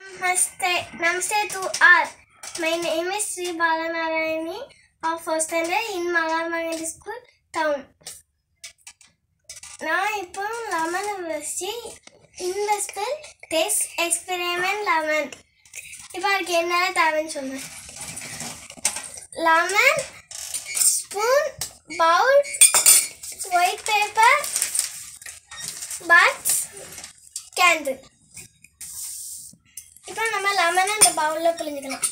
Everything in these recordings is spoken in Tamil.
Namaste, Namaste to all. My name is Sri Balanarayani of first standard in Magamangadi School, town. நான் இப்போ லெமன் வச்சு இன்வெஸ்டல் டெஸ்ட் எக்ஸ்பெரிமெண்ட் லெமன் இப்போ அதுக்கு என்னென்ன தேவைன்னு சொல்லுவேன் lemon spoon bowl white paper buds candle இப்போ நம்ம லெமனை இந்த பவுலில் புழிஞ்சுக்கலாம்.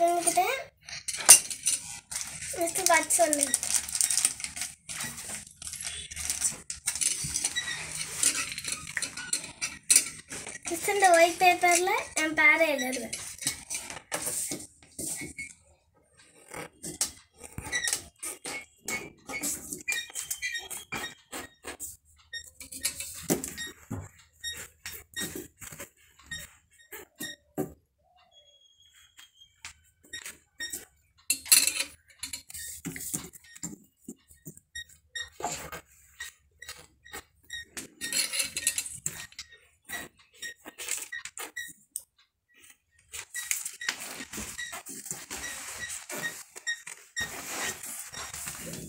புழிஞ்சுக்கிட்டு நெக்ஸ்ட் பட்ஸ் சொல்லு. நெக்ஸ்ட் இந்த ஒயிட் பேப்பரில் என் பேரை எழுதுவேன்.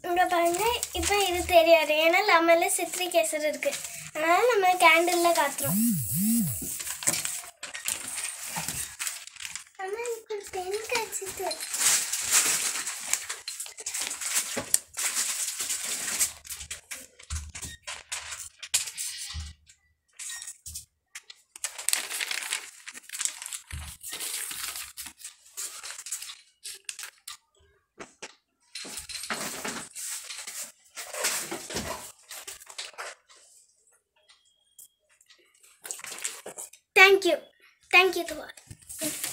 இங்கே பாருங்க இப்போ இது தெரியாது. ஏன்னா லெமனில் சிட்ரிக் எசர் இருக்கு. அதனால நம்ம கேண்டில்ல காத்துறோம் அம்மா இப்போ pen Thank you. Thank you, Tuvar.